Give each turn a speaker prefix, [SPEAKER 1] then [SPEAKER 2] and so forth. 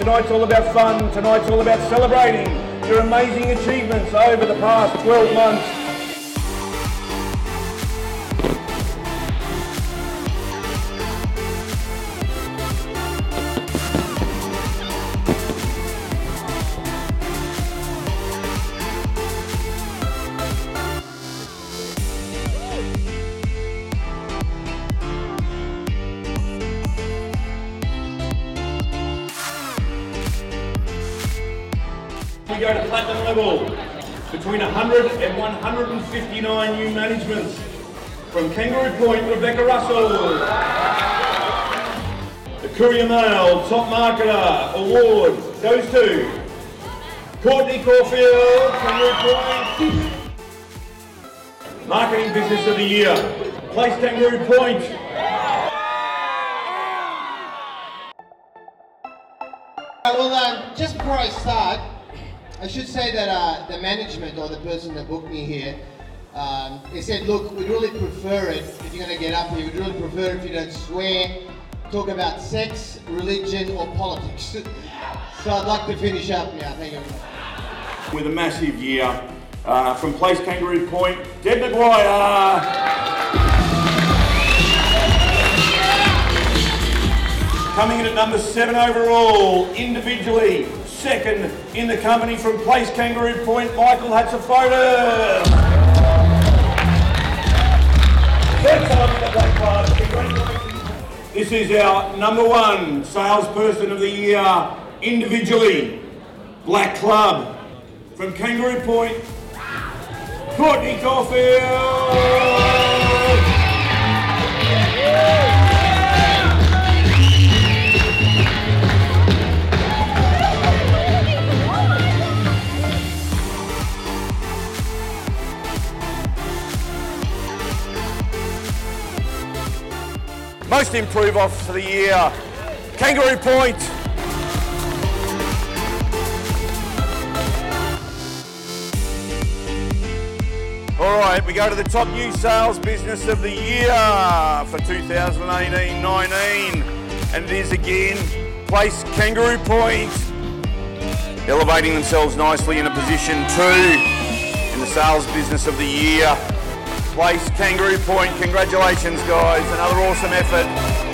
[SPEAKER 1] Tonight's all about fun. Tonight's all about celebrating your amazing achievements over the past 12 months. We go to platinum level. Between 100 and 159 new managements. From Kangaroo Point, Rebecca Russell. The Courier Mail Top Marketer Award goes to Courtney Caulfield, Kangaroo Point. Marketing Business of the Year, Place Kangaroo Point.
[SPEAKER 2] Well, uh, just before I start, I should say that uh, the management or the person that booked me here, um, they said, look, we'd really prefer it if you're going to get up here. We'd really prefer if you don't swear, talk about sex, religion, or politics. so I'd like to finish up now. Thank you.
[SPEAKER 1] with a massive year uh, from Place Kangaroo Point, Deb McGuire. Coming in at number seven overall, individually, second in the company from Place Kangaroo Point, Michael Hatzafoda. This is our number one salesperson of the year, individually, Black Club. From Kangaroo Point, Courtney Caulfield. Most improved off for the year, Kangaroo Point. All right, we go to the top new sales business of the year for 2018-19, and it is again Place Kangaroo Point, elevating themselves nicely in a position two in the sales business of the year. Place Kangaroo Point, congratulations guys, another awesome effort.